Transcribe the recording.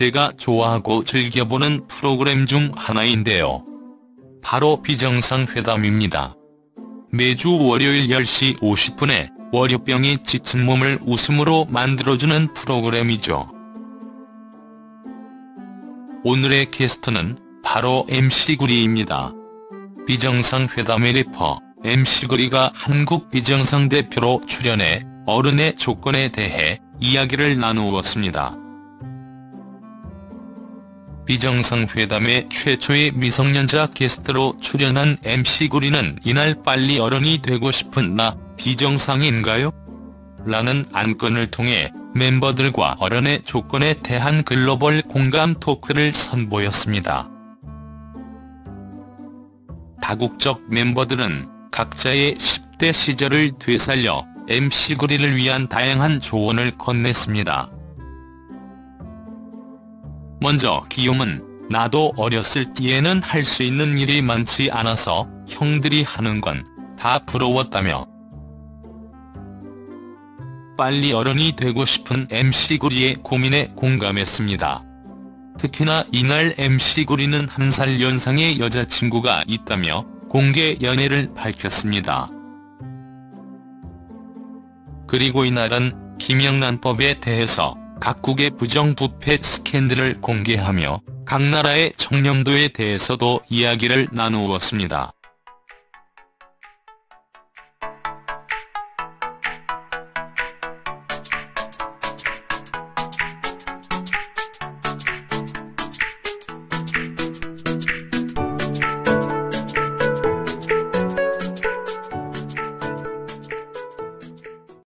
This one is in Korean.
제가 좋아하고 즐겨보는 프로그램 중 하나인데요. 바로 비정상회담입니다. 매주 월요일 10시 50분에 월요병이 지친 몸을 웃음으로 만들어주는 프로그램이죠. 오늘의 게스트는 바로 MC구리입니다. 비정상회담의 래퍼 MC구리가 한국 비정상 대표로 출연해 어른의 조건에 대해 이야기를 나누었습니다. 비정상회담의 최초의 미성년자 게스트로 출연한 MC구리는 이날 빨리 어른이 되고 싶은 나 비정상인가요? 라는 안건을 통해 멤버들과 어른의 조건에 대한 글로벌 공감 토크를 선보였습니다. 다국적 멤버들은 각자의 10대 시절을 되살려 MC구리를 위한 다양한 조언을 건넸습니다. 먼저 기욤은 나도 어렸을 때에는 할 수 있는 일이 많지 않아서 형들이 하는 건 다 부러웠다며 빨리 어른이 되고 싶은 MC구리의 고민에 공감했습니다. 특히나 이날 MC구리는 한 살 연상의 여자친구가 있다며 공개 연애를 밝혔습니다. 그리고 이날은 김영란법에 대해서 각국의 부정부패 스캔들을 공개하며 각 나라의 청렴도에 대해서도 이야기를 나누었습니다.